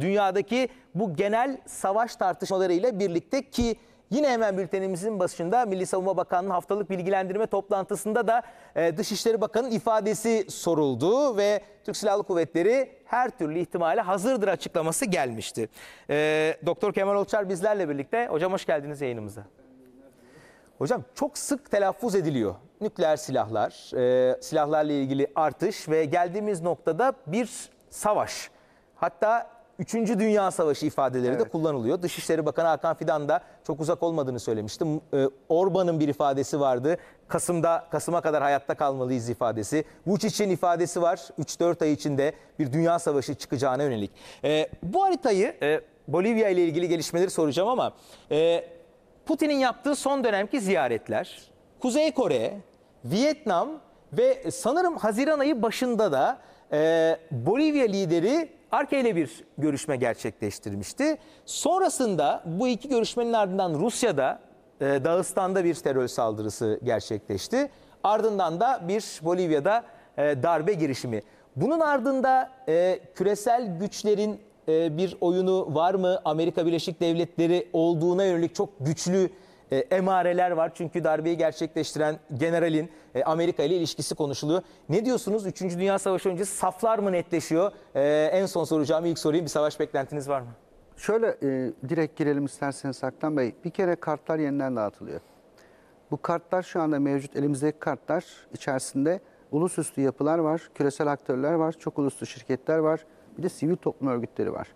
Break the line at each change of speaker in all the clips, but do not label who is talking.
Dünyadaki bu genel savaş tartışmalarıyla birlikte ki yine hemen bültenimizin başında Milli Savunma Bakanlığı haftalık bilgilendirme toplantısında da e, Dışişleri Bakanı'nın ifadesi soruldu ve Türk Silahlı Kuvvetleri her türlü ihtimale hazırdır açıklaması gelmişti. E, Doktor Kemal Olçar bizlerle birlikte. Hocam hoş geldiniz yayınımıza. Hocam çok sık telaffuz ediliyor. Nükleer silahlar, e, silahlarla ilgili artış ve geldiğimiz noktada bir savaş. Hatta 3. Dünya Savaşı ifadeleri de
Evet.
kullanılıyor. Dışişleri Bakanı Hakan Fidan da çok uzak olmadığını söylemişti. E, Orban'ın bir ifadesi vardı. Kasım'da Kasım'a kadar hayatta kalmalıyız ifadesi. Vučić'in ifadesi var. 3-4 ay içinde bir dünya savaşı çıkacağına yönelik. E, bu haritayı e, Bolivya ile ilgili gelişmeleri soracağım ama e, Putin'in yaptığı son dönemki ziyaretler, Kuzey Kore, Vietnam ve sanırım Haziran ayı başında da e, Bolivya lideri Arke ile bir görüşme gerçekleştirmişti. Sonrasında bu iki görüşmenin ardından Rusya'da e, Dağıstan'da bir terör saldırısı gerçekleşti. Ardından da bir Bolivya'da e, darbe girişimi. Bunun ardında e, küresel güçlerin e, bir oyunu var mı? Amerika Birleşik Devletleri olduğuna yönelik çok güçlü e, emareler var. Çünkü darbeyi gerçekleştiren generalin e, Amerika ile ilişkisi konuşuluyor. Ne diyorsunuz? Üçüncü Dünya Savaşı öncesi saflar mı netleşiyor? E, en son soracağım ilk sorayım. Bir savaş beklentiniz var mı?
Şöyle e, direkt girelim isterseniz Saktan Bey. Bir kere kartlar yeniden dağıtılıyor. Bu kartlar şu anda mevcut elimizdeki kartlar içerisinde ulusüstü yapılar var, küresel aktörler var, çok uluslu şirketler var, bir de sivil toplum örgütleri var.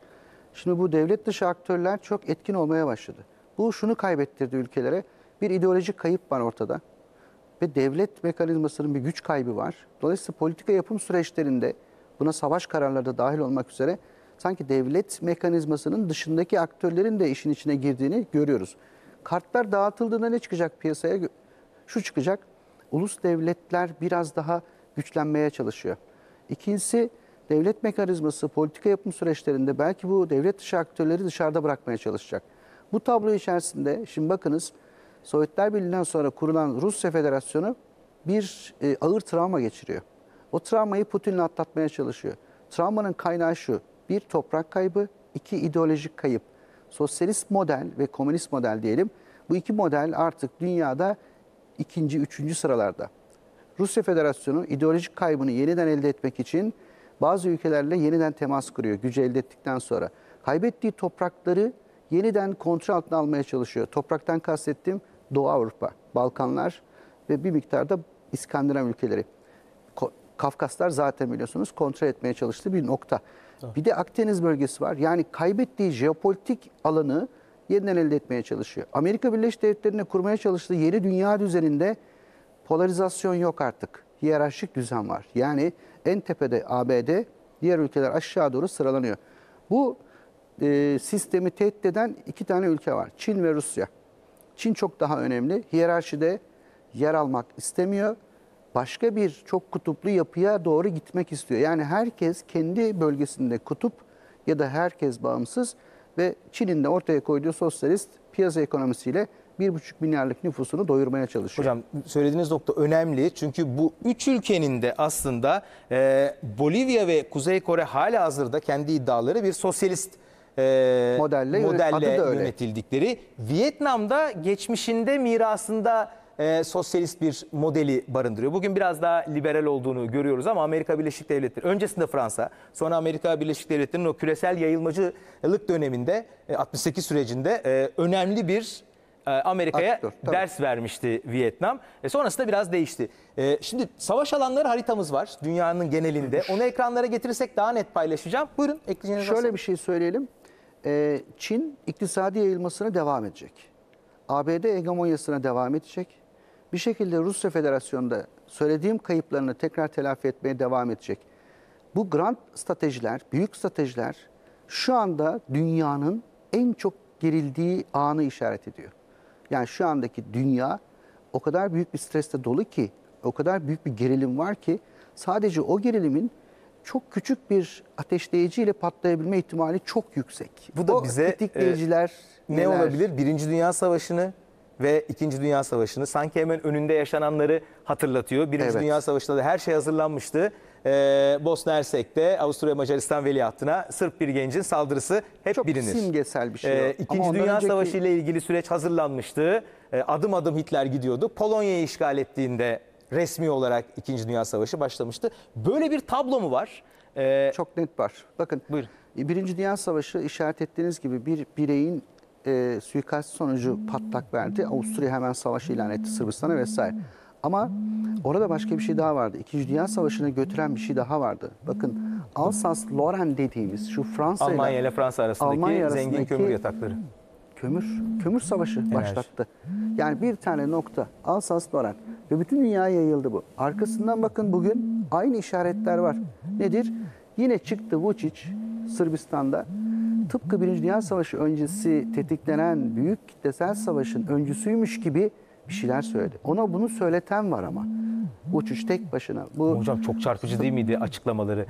Şimdi bu devlet dışı aktörler çok etkin olmaya başladı. Bu şunu kaybettirdi ülkelere. Bir ideolojik kayıp var ortada ve devlet mekanizmasının bir güç kaybı var. Dolayısıyla politika yapım süreçlerinde buna savaş kararları da dahil olmak üzere sanki devlet mekanizmasının dışındaki aktörlerin de işin içine girdiğini görüyoruz. Kartlar dağıtıldığında ne çıkacak piyasaya? Şu çıkacak. Ulus devletler biraz daha güçlenmeye çalışıyor. İkincisi devlet mekanizması politika yapım süreçlerinde belki bu devlet dışı aktörleri dışarıda bırakmaya çalışacak. Bu tablo içerisinde şimdi bakınız Sovyetler Birliği'nden sonra kurulan Rusya Federasyonu bir e, ağır travma geçiriyor. O travmayı Putin'le atlatmaya çalışıyor. Travmanın kaynağı şu. Bir toprak kaybı, iki ideolojik kayıp. Sosyalist model ve komünist model diyelim. Bu iki model artık dünyada ikinci, üçüncü sıralarda. Rusya Federasyonu ideolojik kaybını yeniden elde etmek için bazı ülkelerle yeniden temas kuruyor gücü elde ettikten sonra. Kaybettiği toprakları yeniden kontrol altına almaya çalışıyor. Topraktan kastettiğim Doğu Avrupa, Balkanlar ve bir miktarda İskandinav ülkeleri. Kafkaslar zaten biliyorsunuz kontrol etmeye çalıştığı bir nokta. Bir de Akdeniz bölgesi var. Yani kaybettiği jeopolitik alanı yeniden elde etmeye çalışıyor. Amerika Birleşik Devletleri'ne kurmaya çalıştığı yeni dünya düzeninde polarizasyon yok artık. Hiyerarşik düzen var. Yani en tepede ABD, diğer ülkeler aşağı doğru sıralanıyor. Bu e, sistemi tehdit eden iki tane ülke var. Çin ve Rusya. Çin çok daha önemli. Hiyerarşide yer almak istemiyor. Başka bir çok kutuplu yapıya doğru gitmek istiyor. Yani herkes kendi bölgesinde kutup ya da herkes bağımsız ve Çin'in de ortaya koyduğu sosyalist piyasa ekonomisiyle 1,5 milyarlık nüfusunu doyurmaya çalışıyor.
Hocam söylediğiniz nokta önemli çünkü bu üç ülkenin de aslında e, Bolivya ve Kuzey Kore hala hazırda kendi iddiaları bir sosyalist e,
Modelle
modelle yönetildikleri. Vietnam'da geçmişinde mirasında e, sosyalist bir modeli barındırıyor. Bugün biraz daha liberal olduğunu görüyoruz ama Amerika Birleşik Devletleri, öncesinde Fransa, sonra Amerika Birleşik Devletleri'nin o küresel yayılmacılık döneminde, e, 68 sürecinde e, önemli bir e, Amerika'ya ders vermişti Vietnam. E sonrasında biraz değişti. E, şimdi savaş alanları haritamız var dünyanın genelinde. Onu ekranlara getirirsek daha net paylaşacağım. Buyurun ekleyeceğiniz.
Şöyle bir şey söyleyelim. Ee, Çin iktisadi yayılmasına devam edecek. ABD hegemonyasına devam edecek. Bir şekilde Rusya Federasyonu'nda söylediğim kayıplarını tekrar telafi etmeye devam edecek. Bu grand stratejiler, büyük stratejiler şu anda dünyanın en çok gerildiği anı işaret ediyor. Yani şu andaki dünya o kadar büyük bir stresle dolu ki, o kadar büyük bir gerilim var ki sadece o gerilimin çok küçük bir ateşleyiciyle patlayabilme ihtimali çok yüksek.
Bu da
O
bize, e,
tetikleyiciler
Ne
neler?
olabilir? Birinci Dünya Savaşı'nı ve İkinci Dünya Savaşı'nı sanki hemen önünde yaşananları hatırlatıyor. Birinci
Evet.
Dünya Savaşı'nda da her şey hazırlanmıştı. e, Bosna Hersek'te Avusturya Macaristan veliahtına Sırp bir gencin saldırısı hep
Çok
bilinir.
simgesel bir şey.
Ee, İkinci Dünya
önceki-
Savaşı ile ilgili süreç hazırlanmıştı. Ee, adım adım Hitler gidiyordu. Polonya'yı işgal ettiğinde resmi olarak İkinci Dünya Savaşı başlamıştı. Böyle bir tablo mu var? Ee,
Çok net var. Bakın
Buyurun.
Birinci Dünya Savaşı işaret ettiğiniz gibi bir bireyin e, suikast sonucu patlak verdi. Avusturya hemen savaş ilan etti Sırbistan'a vesaire. Ama orada başka bir şey daha vardı. İkinci Dünya Savaşı'na götüren bir şey daha vardı. Bakın Alsas-Lorraine dediğimiz şu Fransa ile
Almanya ile Fransa arasındaki
Almanya
zengin
arasındaki-
kömür yatakları.
Kömür, kömür savaşı başlattı. Yani bir tane nokta Alsas-Lorraine ve bütün dünyaya yayıldı bu. Arkasından bakın bugün aynı işaretler var. Nedir? Yine çıktı Vučić Sırbistan'da. Tıpkı Birinci Dünya Savaşı öncesi tetiklenen büyük kitlesel savaşın öncüsüymüş gibi bir şeyler söyledi. Ona bunu söyleten var ama. Vučić tek başına. Bu
Hocam çok çarpıcı değil miydi açıklamaları?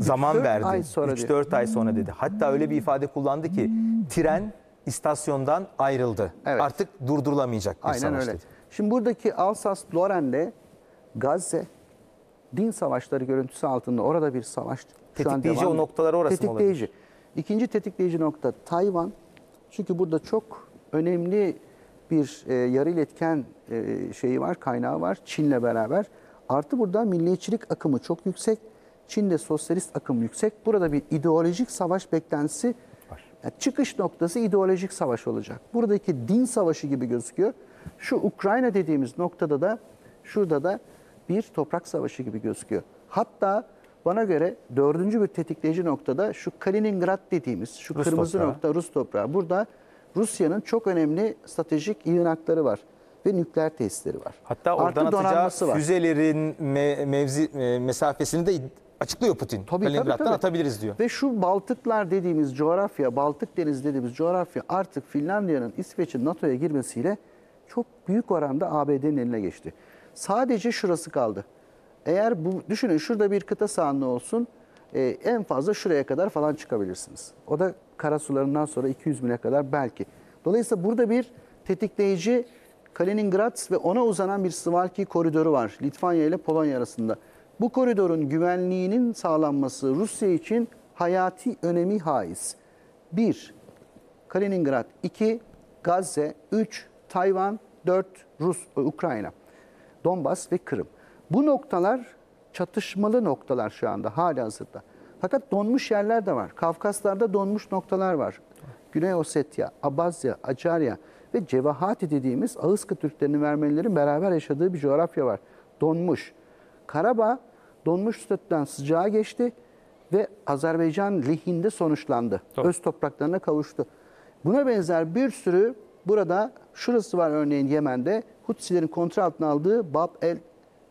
Zaman verdi.
ay sonra
3-4 ay sonra dedi. Hatta öyle bir ifade kullandı ki tren istasyondan ayrıldı.
Evet.
Artık durdurulamayacak bir
Aynen
savaş
öyle.
dedi.
Şimdi buradaki Alsas-Lorraine'de Gazze din savaşları görüntüsü altında orada bir savaş
Tetikleyici o noktalar orası mı
Tetikleyici. İkinci tetikleyici nokta Tayvan. Çünkü burada çok önemli bir e, yarı iletken e, şeyi var, kaynağı var Çin'le beraber. Artı burada milliyetçilik akımı çok yüksek. Çin'de sosyalist akım yüksek. Burada bir ideolojik savaş beklentisi. Yani çıkış noktası ideolojik savaş olacak. Buradaki din savaşı gibi gözüküyor. Şu Ukrayna dediğimiz noktada da şurada da bir toprak savaşı gibi gözüküyor. Hatta bana göre dördüncü bir tetikleyici noktada şu Kaliningrad dediğimiz şu
Rus
kırmızı
toprağı.
nokta Rus toprağı. Burada Rusya'nın çok önemli stratejik yığınakları var ve nükleer tesisleri var.
Hatta oradan
Artı
atacağı füzelerin me- mevzi e, mesafesini de açıklıyor Putin.
Tabii, tabii,
Kaliningrad'dan
tabii.
atabiliriz diyor.
Ve şu Baltıklar dediğimiz coğrafya, Baltık Denizi dediğimiz coğrafya artık Finlandiya'nın İsveç'in NATO'ya girmesiyle çok büyük oranda ABD'nin eline geçti. Sadece şurası kaldı. Eğer bu düşünün şurada bir kıta sahanlığı olsun e, en fazla şuraya kadar falan çıkabilirsiniz. O da karasularından sonra 200 mile kadar belki. Dolayısıyla burada bir tetikleyici Kaliningrad ve ona uzanan bir Suwalki koridoru var Litvanya ile Polonya arasında. Bu koridorun güvenliğinin sağlanması Rusya için hayati önemi haiz. 1. Kaliningrad 2. Gazze 3. Tayvan 4. Rus, e, Ukrayna. Donbas ve Kırım. Bu noktalar çatışmalı noktalar şu anda hala hazırda. Fakat donmuş yerler de var. Kafkaslar'da donmuş noktalar var. Güney Ossetya, Abazya, Acarya ve Cevahati dediğimiz Ağızkı Türklerinin Ermenilerin beraber yaşadığı bir coğrafya var. Donmuş. Karabağ donmuş statüden sıcağa geçti ve Azerbaycan lehinde sonuçlandı.
Tabii.
Öz topraklarına kavuştu. Buna benzer bir sürü burada şurası var örneğin Yemen'de Hutsilerin kontrol altına aldığı Bab el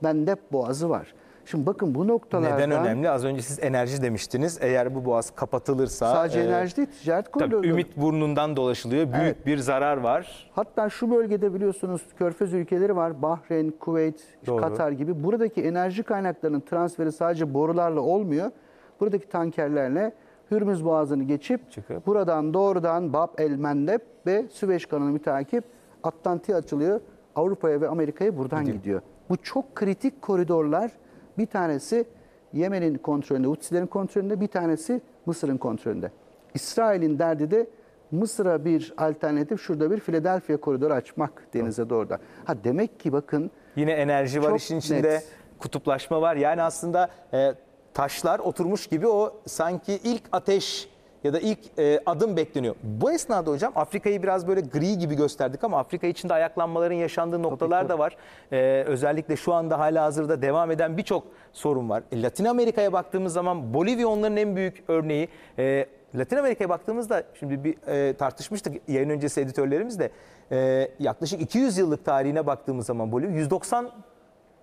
Mendeb Boğazı var. Şimdi bakın bu noktalardan
Neden önemli? Az önce siz enerji demiştiniz. Eğer bu boğaz kapatılırsa
sadece
e,
enerji değil ticaret
tabii
koridoru.
Ümit burnundan dolaşılıyor. Büyük
Evet.
bir zarar var.
Hatta şu bölgede biliyorsunuz Körfez ülkeleri var. Bahreyn, Kuveyt,
Doğru.
Katar gibi. Buradaki enerji kaynaklarının transferi sadece borularla olmuyor. Buradaki tankerlerle Hürmüz Boğazı'nı geçip
Çıkıp.
buradan doğrudan Bab el Mendeb ve Süveyş kanalı mütakip Atlantik'e açılıyor. Avrupa'ya ve Amerika'ya buradan gidiyor. Bu çok kritik koridorlar. Bir tanesi Yemen'in kontrolünde, Hutsilerin kontrolünde, bir tanesi Mısır'ın kontrolünde. İsrail'in derdi de Mısır'a bir alternatif, şurada bir Philadelphia koridoru açmak denize doğru da. Ha demek ki bakın
Yine enerji var işin içinde.
net.
Kutuplaşma var. Yani aslında e, taşlar oturmuş gibi o sanki ilk ateş ya da ilk e, adım bekleniyor. Bu esnada hocam Afrika'yı biraz böyle gri gibi gösterdik ama Afrika içinde ayaklanmaların yaşandığı noktalar da var. E, özellikle şu anda hala hazırda devam eden birçok sorun var. E, Latin Amerika'ya baktığımız zaman Bolivya onların en büyük örneği. E, Latin Amerika'ya baktığımızda şimdi bir e, tartışmıştık yayın öncesi editörlerimizle. E, yaklaşık 200 yıllık tarihine baktığımız zaman Bolivya 190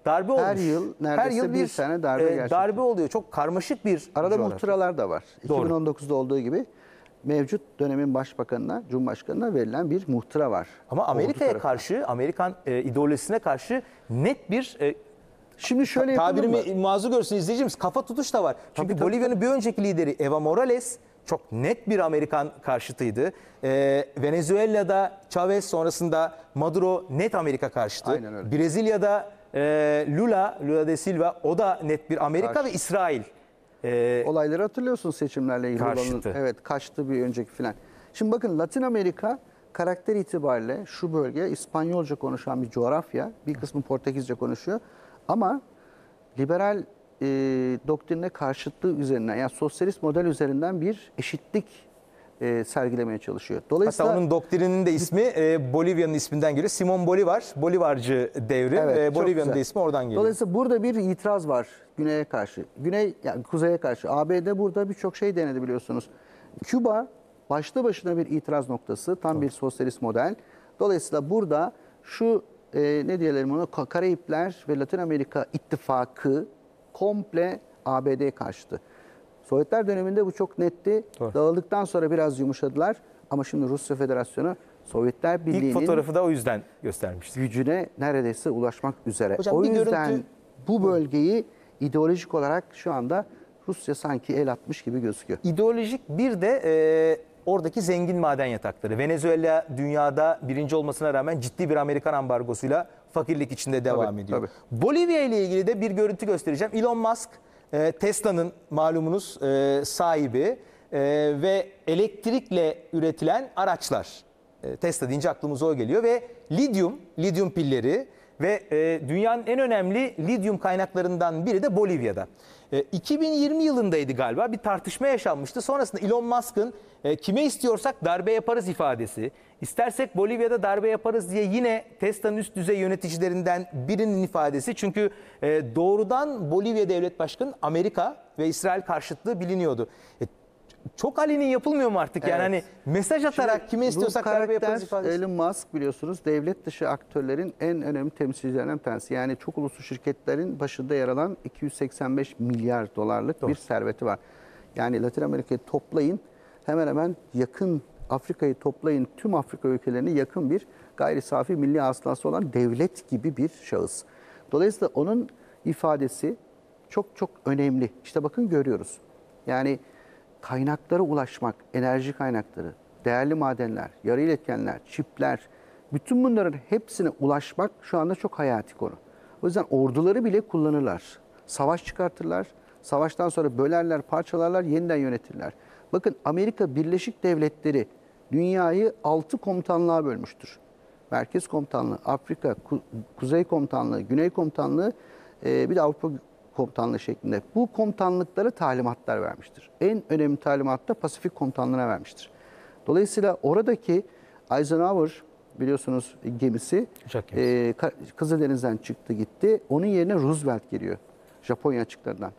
darbe olmuş.
Her yıl neredeyse bir tane darbe
e, darbe oluyor. Çok karmaşık bir
arada
coğrafya.
muhtıralar da var.
Doğru.
2019'da olduğu gibi mevcut dönemin başbakanına, cumhurbaşkanına verilen bir muhtıra var.
Ama Amerika'ya karşı, Amerikan e, ideolojisine karşı net bir e,
Şimdi şöyle mı?
tabirimi mazur görsün izleyicimiz kafa tutuş da var. Çünkü Bolivya'nın bir önceki lideri Evo Morales çok net bir Amerikan karşıtıydı. Ee, Venezuela'da Chavez sonrasında Maduro net Amerika karşıtı.
Aynen öyle.
Brezilya'da e, Lula, Lula da Silva o da net bir Amerika
Karşı.
ve İsrail. E,
Olayları hatırlıyorsunuz seçimlerle ilgili
Karşıtı.
olanın. Evet kaçtı bir önceki filan. Şimdi bakın Latin Amerika karakter itibariyle şu bölge İspanyolca konuşan bir coğrafya. Bir kısmı Portekizce konuşuyor. Ama liberal e, doktrine karşıtlığı üzerinden yani sosyalist model üzerinden bir eşitlik e, sergilemeye çalışıyor. Dolayısıyla
hatta onun doktrininin de ismi e, Bolivya'nın isminden geliyor. Simon Bolivar, Bolivarcı devrim.
Evet,
E, Bolivya'nın da ismi oradan geliyor.
Dolayısıyla burada bir itiraz var güneye karşı. Güney yani kuzeye karşı. ABD burada birçok şey denedi biliyorsunuz. Küba başlı başına bir itiraz noktası. Tam bir sosyalist model. Dolayısıyla burada şu e, ne diyelim onu Ka- Karayipler ve Latin Amerika ittifakı komple ABD'ye karşıtı. Sovyetler döneminde bu çok netti.
Doğru.
Dağıldıktan sonra biraz yumuşadılar. Ama şimdi Rusya Federasyonu Sovyetler Birliği'nin
İlk fotoğrafı da o yüzden göstermiştik.
gücüne neredeyse ulaşmak üzere.
Hocam
o yüzden
görüntü-
bu bölgeyi ideolojik olarak şu anda Rusya sanki el atmış gibi gözüküyor.
İdeolojik bir de e, oradaki zengin maden yatakları. Venezuela dünyada birinci olmasına rağmen ciddi bir Amerikan ambargosuyla fakirlik içinde devam
Tabii,
ediyor.
tabii.
Bolivya ile ilgili de bir görüntü göstereceğim. Elon Musk e, Tesla'nın malumunuz e, sahibi e, ve elektrikle üretilen araçlar. E, Tesla deyince aklımıza o geliyor ve lityum, lityum pilleri ve e, dünyanın en önemli lityum kaynaklarından biri de Bolivya'da. E, 2020 yılındaydı galiba bir tartışma yaşanmıştı. Sonrasında Elon Musk'ın e, kime istiyorsak darbe yaparız ifadesi, istersek Bolivya'da darbe yaparız diye yine Tesla'nın üst düzey yöneticilerinden birinin ifadesi. Çünkü e, doğrudan Bolivya Devlet Başkanı Amerika ve İsrail karşıtlığı biliniyordu. E, çok aleni yapılmıyor mu artık? Yani hani
Evet.
mesaj atarak
Şimdi
kime istiyorsak
bu
darbe yaparız
karakter
ifadesi.
Elon Musk biliyorsunuz devlet dışı aktörlerin en önemli temsilcilerinden bir tanesi. Yani çok uluslu şirketlerin başında yer alan 285 milyar dolarlık bir serveti var. Yani Latin Amerika'yı toplayın hemen hemen yakın Afrika'yı toplayın tüm Afrika ülkelerine yakın bir gayri safi milli hasılası olan devlet gibi bir şahıs. Dolayısıyla onun ifadesi çok çok önemli. İşte bakın görüyoruz. Yani kaynaklara ulaşmak, enerji kaynakları, değerli madenler, yarı iletkenler, çipler, bütün bunların hepsine ulaşmak şu anda çok hayati konu. O yüzden orduları bile kullanırlar. Savaş çıkartırlar, savaştan sonra bölerler, parçalarlar, yeniden yönetirler. Bakın Amerika Birleşik Devletleri dünyayı altı komutanlığa bölmüştür. Merkez Komutanlığı, Afrika, Ku- Kuzey Komutanlığı, Güney Komutanlığı, bir de Avrupa Komutanlığı şeklinde. Bu komutanlıklara talimatlar vermiştir. En önemli talimat da Pasifik Komutanlığı'na vermiştir. Dolayısıyla oradaki Eisenhower biliyorsunuz gemisi
Uçak gemisi.
e, Kızıldeniz'den çıktı gitti. Onun yerine Roosevelt geliyor Japonya açıklarından.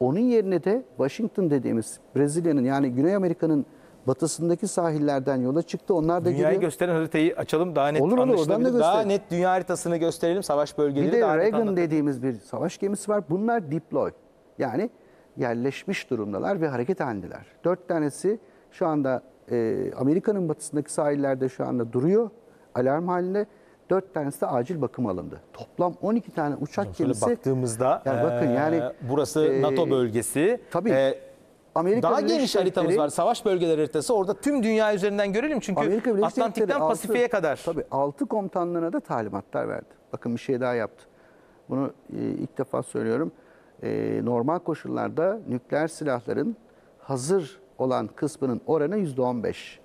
Onun yerine de Washington dediğimiz Brezilya'nın yani Güney Amerika'nın batısındaki sahillerden yola çıktı. Onlar da
Dünyayı
geliyor.
gösteren haritayı açalım daha net
Olur, olur, oradan da
anlaşılabilir. Daha
gösterelim.
net dünya haritasını gösterelim. Savaş bölgeleri
Bir de
daha net
Reagan
anlatalım.
dediğimiz bir savaş gemisi var. Bunlar deploy. Yani yerleşmiş durumdalar ve hareket halindeler. Dört tanesi şu anda e, Amerika'nın batısındaki sahillerde şu anda duruyor. Alarm halinde. Dört tanesi de acil bakım alındı. Toplam 12 tane uçak
Şöyle
gemisi.
baktığımızda
Yani bakın
eee,
yani,
burası
eee,
NATO bölgesi.
tabii.
Eee,
Amerika
daha
Birleşik
geniş haritamız
Devletleri-
var. Savaş bölgeleri haritası. Orada tüm dünya üzerinden görelim. Çünkü
Amerika Birleşik
Atlantik'ten
Devletleri altı-
Pasifik'e kadar.
Tabii 6 komutanlığına da talimatlar verdi. Bakın bir şey daha yaptı. Bunu e, ilk defa söylüyorum. E, normal koşullarda nükleer silahların hazır olan kısmının oranı %15.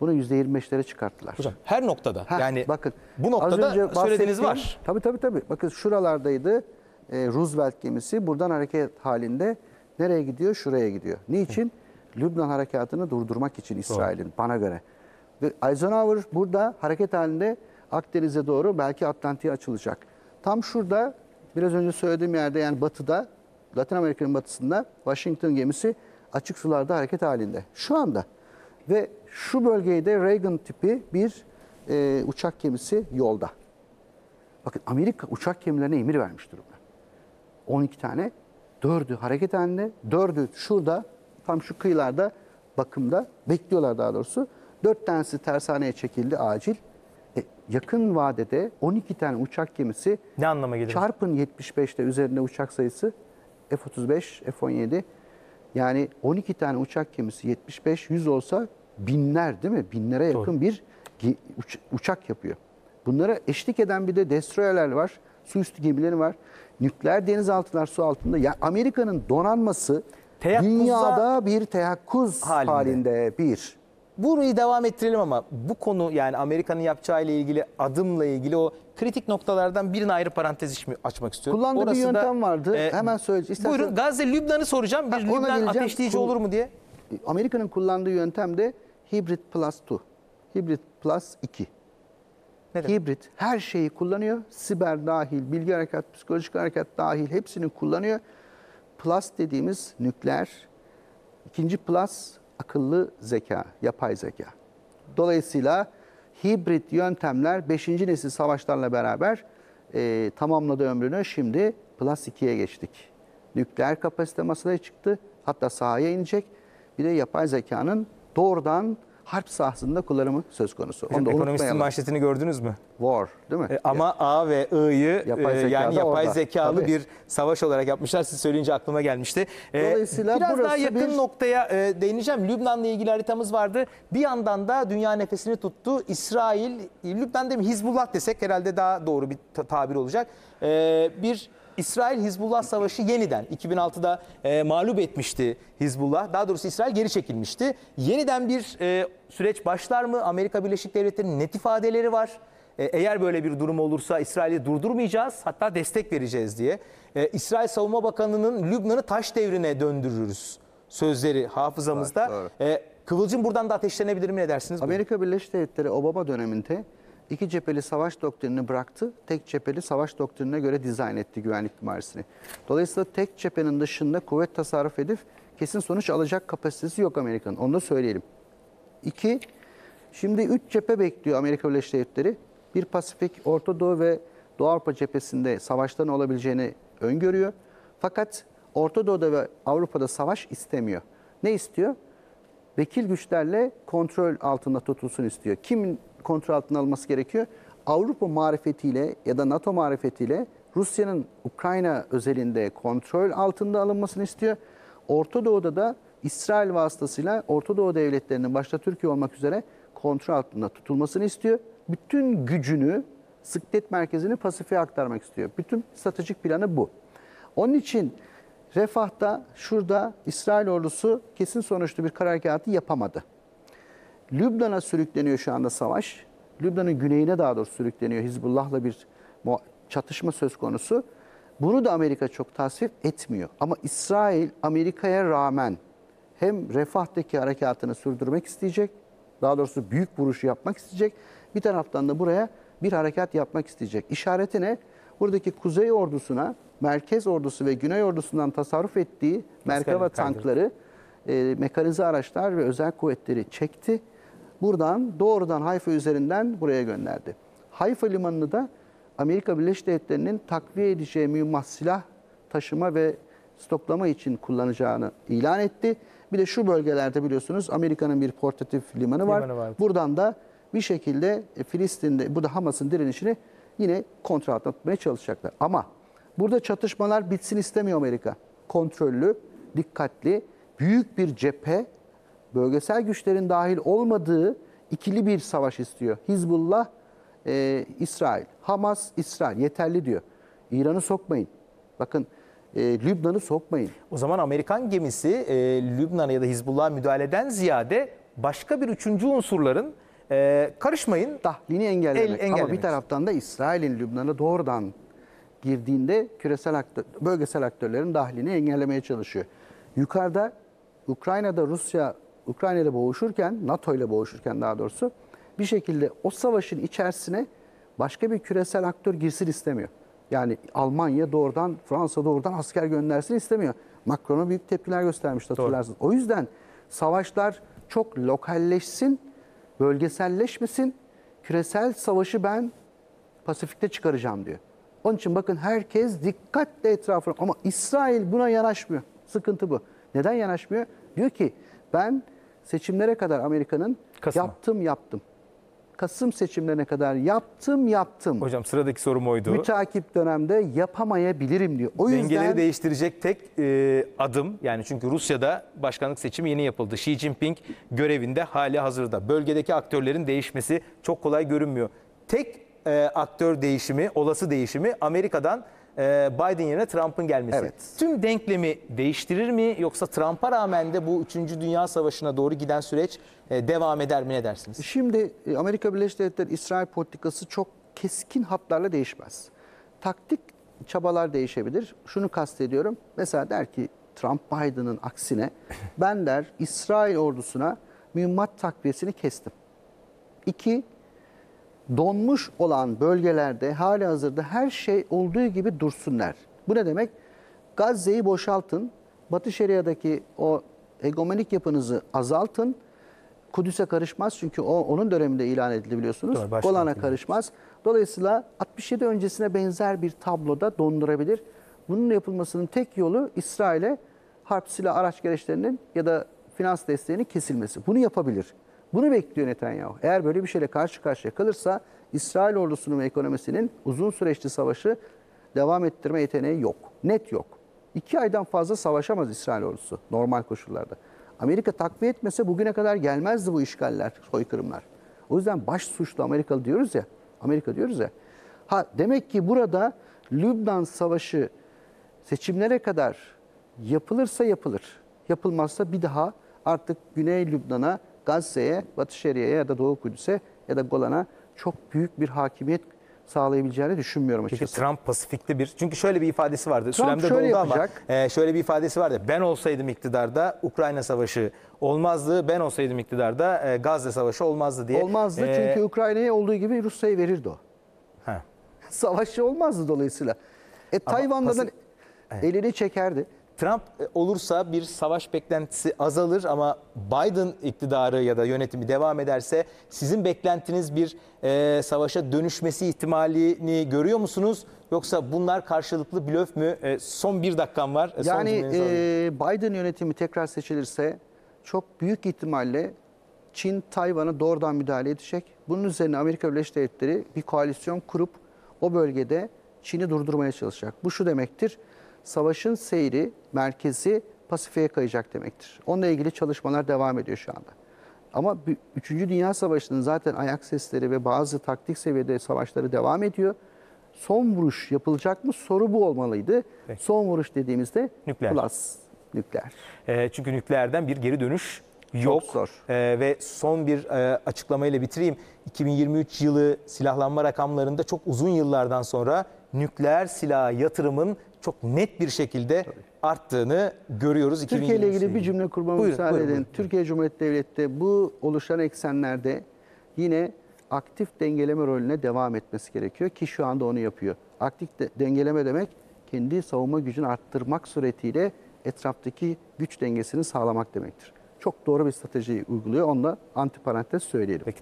Bunu %25'lere çıkarttılar.
Hocam her noktada.
Heh,
yani
bakın
bu
az
noktada
önce
söylediğiniz
bahsettiğim-
var.
Tabii tabii tabii. Bakın şuralardaydı e, Roosevelt gemisi. Buradan hareket halinde nereye gidiyor? Şuraya gidiyor. Niçin? Lübnan harekatını durdurmak için İsrail'in bana göre. Ve Eisenhower burada hareket halinde Akdeniz'e doğru belki Atlantik'e açılacak. Tam şurada biraz önce söylediğim yerde yani batıda Latin Amerika'nın batısında Washington gemisi açık sularda hareket halinde. Şu anda ve şu bölgede Reagan tipi bir e, uçak gemisi yolda. Bakın Amerika uçak gemilerine emir vermiş durumda. 12 tane. Dördü hareket halinde. Dördü şurada tam şu kıyılarda bakımda bekliyorlar daha doğrusu. Dört tanesi tersaneye çekildi acil. E, yakın vadede 12 tane uçak gemisi
Ne anlama gelir?
çarpın 75'te üzerinde uçak sayısı F-35, F-17 yani 12 tane uçak gemisi 75 100 olsa binler değil mi? Binlere yakın bir gi- uç- uçak yapıyor. Bunlara eşlik eden bir de destroyerler var. Su üstü gemileri var. Nükleer denizaltılar su altında. Ya Amerika'nın donanması
Teyakkuza-
dünyada bir teyakkuz
Halinde.
halinde bir.
Burayı devam ettirelim ama bu konu yani Amerika'nın yapacağı ile ilgili adımla ilgili o kritik noktalardan birini ayrı parantez açmak istiyorum.
Kullandığı bir
Orası da,
yöntem vardı.
e,
Hemen söyleyeceğim. İstersen-
Buyurun Gazze Lübnan'ı soracağım. Bir
Ha,
Lübnan ateşleyici
Kul-
olur mu diye.
Amerika'nın kullandığı yöntem de Hybrid Plus 2. Hybrid Plus 2.
Ne?
Hibrit her şeyi kullanıyor. Siber dahil, bilgi harekat, psikolojik harekat dahil hepsini kullanıyor. Plus dediğimiz nükleer. İkinci plus akıllı zeka, yapay zeka. Dolayısıyla hibrit yöntemler 5. nesil savaşlarla beraber e, tamamladı ömrünü. Şimdi plus 2'ye geçtik. Nükleer kapasite masaya çıktı. Hatta sahaya inecek. Bir de yapay zekanın doğrudan harp sahasında kullanımı söz konusu. Onu da
Ekonomistin
unutmayalım.
manşetini gördünüz mü?
War değil mi?
E, Ama A ve I'yı
Yapay
e, yani yapay
orada.
zekalı
Tabii.
bir savaş olarak yapmışlar. Siz söyleyince aklıma gelmişti. E,
Dolayısıyla
biraz daha
burası
yakın
bir-
noktaya e, değineceğim. Lübnan'la ilgili haritamız vardı. Bir yandan da dünya nefesini tuttu. İsrail, Lübnan değil mi? Hizbullah desek herhalde daha doğru bir ta- tabir olacak. E, bir İsrail-Hizbullah savaşı yeniden 2006'da e, mağlup etmişti Hizbullah. Daha doğrusu İsrail geri çekilmişti. Yeniden bir e, süreç başlar mı? Amerika Birleşik Devletleri'nin net ifadeleri var. E, Eğer böyle bir durum olursa İsrail'i durdurmayacağız hatta destek vereceğiz diye. E, İsrail Savunma Bakanı'nın Lübnan'ı taş devrine döndürürüz sözleri hafızamızda.
Doğru,
E, Kıvılcım buradan da ateşlenebilir mi ne dersiniz?
Amerika Birleşik Devletleri Obama döneminde iki cepheli savaş doktrinini bıraktı. Tek cepheli savaş doktrinine göre dizayn etti güvenlik mimarisini. Dolayısıyla tek cephenin dışında kuvvet tasarruf edip kesin sonuç alacak kapasitesi yok Amerika'nın. Onu da söyleyelim. İki, şimdi üç cephe bekliyor Amerika Birleşik Devletleri. Bir Pasifik, Orta Doğu ve Doğu Avrupa cephesinde savaşların olabileceğini öngörüyor. Fakat Orta Doğu'da ve Avrupa'da savaş istemiyor. Ne istiyor? vekil güçlerle kontrol altında tutulsun istiyor. Kimin kontrol altına alması gerekiyor? Avrupa marifetiyle ya da NATO marifetiyle Rusya'nın Ukrayna özelinde kontrol altında alınmasını istiyor. Orta Doğu'da da İsrail vasıtasıyla Orta Doğu devletlerinin başta Türkiye olmak üzere kontrol altında tutulmasını istiyor. Bütün gücünü, sıklet merkezini Pasifik'e aktarmak istiyor. Bütün stratejik planı bu. Onun için Refah'ta şurada İsrail ordusu kesin sonuçlu bir kara harekatı yapamadı. Lübnan'a sürükleniyor şu anda savaş. Lübnan'ın güneyine daha doğrusu sürükleniyor. Hizbullah'la bir çatışma söz konusu. Bunu da Amerika çok tasvip etmiyor. Ama İsrail Amerika'ya rağmen hem Refah'taki harekatını sürdürmek isteyecek, daha doğrusu büyük vuruşu yapmak isteyecek. Bir taraftan da buraya bir harekat yapmak isteyecek. İşareti ne? Buradaki kuzey ordusuna, merkez ordusu ve güney ordusundan tasarruf ettiği Merkava tankları, e, mekanize araçlar ve özel kuvvetleri çekti. Buradan doğrudan Hayfa üzerinden buraya gönderdi. Hayfa limanını da Amerika Birleşik Devletleri'nin takviye edeceği mühimmat silah taşıma ve stoklama için kullanacağını ilan etti. Bir de şu bölgelerde biliyorsunuz Amerika'nın bir portatif limanı var.
Limanı vardı.
Buradan da bir şekilde e, Filistin'de, bu da Hamas'ın direnişini yine kontrol altına tutmaya çalışacaklar. Ama burada çatışmalar bitsin istemiyor Amerika. Kontrollü, dikkatli, büyük bir cephe, bölgesel güçlerin dahil olmadığı ikili bir savaş istiyor. Hizbullah, e, İsrail. Hamas, İsrail. Yeterli diyor. İran'ı sokmayın. Bakın e, Lübnan'ı sokmayın.
O zaman Amerikan gemisi e, Lübnan'a ya da Hizbullah'a müdahaleden ziyade başka bir üçüncü unsurların e, karışmayın
Dahlini engellemek.
El-
Ama
engellemek.
bir taraftan da İsrail'in Lübnan'a doğrudan girdiğinde küresel aktör, bölgesel aktörlerin dahlini engellemeye çalışıyor. Yukarıda Ukrayna'da Rusya Ukrayna'da boğuşurken, NATO ile boğuşurken daha doğrusu bir şekilde o savaşın içerisine başka bir küresel aktör girsin istemiyor. Yani Almanya doğrudan, Fransa doğrudan asker göndersin istemiyor. Macron'a büyük tepkiler göstermişti hatırlarsınız. O yüzden savaşlar çok lokalleşsin, bölgeselleşmesin. Küresel savaşı ben Pasifik'te çıkaracağım diyor. Onun için bakın herkes dikkatle etrafına ama İsrail buna yanaşmıyor. Sıkıntı bu. Neden yanaşmıyor? Diyor ki ben seçimlere kadar Amerika'nın
Kasım'a.
yaptım yaptım. Kasım seçimlerine kadar yaptım yaptım.
Hocam sıradaki sorum oydu.
Mütakip dönemde yapamayabilirim diyor. O yüzden
Dengeleri değiştirecek tek e, adım yani çünkü Rusya'da başkanlık seçimi yeni yapıldı. Xi Jinping görevinde hali hazırda. Bölgedeki aktörlerin değişmesi çok kolay görünmüyor. Tek e, aktör değişimi, olası değişimi Amerika'dan e, Biden yerine Trump'ın gelmesi.
Evet.
Tüm denklemi değiştirir mi yoksa Trump'a rağmen de bu 3. Dünya Savaşı'na doğru giden süreç e, devam eder mi ne dersiniz?
Şimdi e, Amerika Birleşik Devletleri İsrail politikası çok keskin hatlarla değişmez. Taktik çabalar değişebilir. Şunu kastediyorum. Mesela der ki Trump Biden'ın aksine ben der İsrail ordusuna mühimmat takviyesini kestim. İki, donmuş olan bölgelerde hali hazırda her şey olduğu gibi dursunlar. Bu ne demek? Gazze'yi boşaltın, Batı Şeria'daki o hegemonik yapınızı azaltın. Kudüs'e karışmaz çünkü o onun döneminde ilan edildi biliyorsunuz. Golan'a karışmaz. Dolayısıyla 67 öncesine benzer bir tabloda dondurabilir. Bunun yapılmasının tek yolu İsrail'e harp silah araç gereçlerinin ya da finans desteğinin kesilmesi. Bunu yapabilir. Bunu bekliyor Netanyahu. Eğer böyle bir şeyle karşı karşıya kalırsa İsrail ordusunun ve ekonomisinin uzun süreçli savaşı devam ettirme yeteneği yok. Net yok. İki aydan fazla savaşamaz İsrail ordusu normal koşullarda. Amerika takviye etmese bugüne kadar gelmezdi bu işgaller, soykırımlar. O yüzden baş suçlu Amerikalı diyoruz ya. Amerika diyoruz ya. Ha demek ki burada Lübnan Savaşı seçimlere kadar yapılırsa yapılır. Yapılmazsa bir daha artık Güney Lübnan'a, Gazze'ye, Batı Şeria'ya ya da Doğu Kudüs'e ya da Golan'a çok büyük bir hakimiyet sağlayabileceğini düşünmüyorum
Peki
açıkçası.
Trump Pasifik'te bir çünkü şöyle bir ifadesi vardı.
Trump
Süremde
şöyle
doldu
yapacak.
ama e, şöyle bir ifadesi vardı. Ben olsaydım iktidarda Ukrayna Savaşı olmazdı. Ben olsaydım iktidarda e, Gazze Savaşı olmazdı diye.
Olmazdı
E,
çünkü Ukrayna'ya olduğu gibi Rusya'ya verirdi o. Savaşı olmazdı dolayısıyla. E Tayvan'da da
Pasi-
elini çekerdi.
Trump e, olursa bir savaş beklentisi azalır ama Biden iktidarı ya da yönetimi devam ederse sizin beklentiniz bir e, savaşa dönüşmesi ihtimalini görüyor musunuz? Yoksa bunlar karşılıklı blöf mü? E, son bir dakikam var. E,
Yani e, Biden yönetimi tekrar seçilirse çok büyük ihtimalle Çin Tayvan'a doğrudan müdahale edecek. Bunun üzerine Amerika Birleşik Devletleri bir koalisyon kurup o bölgede Çin'i durdurmaya çalışacak. Bu şu demektir. Savaşın seyri, merkezi Pasifik'e kayacak demektir. Onunla ilgili çalışmalar devam ediyor şu anda. Ama 3. Dünya Savaşı'nın zaten ayak sesleri ve bazı taktik seviyede savaşları devam ediyor. Son vuruş yapılacak mı? Soru bu olmalıydı.
Peki.
Son vuruş dediğimizde
Nükleer.
plus nükleer.
E, çünkü nükleerden bir geri dönüş yok.
zor.
E, ve son bir e, açıklamayla bitireyim. 2023 yılı silahlanma rakamlarında çok uzun yıllardan sonra nükleer silah yatırımın çok net bir şekilde arttığını görüyoruz.
Türkiye ile
2023
ilgili bir cümle kurmama
Buyurun,
müsaade
buyurun,
edin.
buyurun.
Türkiye Cumhuriyeti Devleti bu oluşan eksenlerde yine aktif dengeleme rolüne devam etmesi gerekiyor ki şu anda onu yapıyor. Aktif de- dengeleme demek kendi savunma gücünü arttırmak suretiyle etraftaki güç dengesini sağlamak demektir. Çok doğru bir strateji uyguluyor. Onunla antiparantez söyleyelim.
Peki